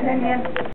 Tremendo.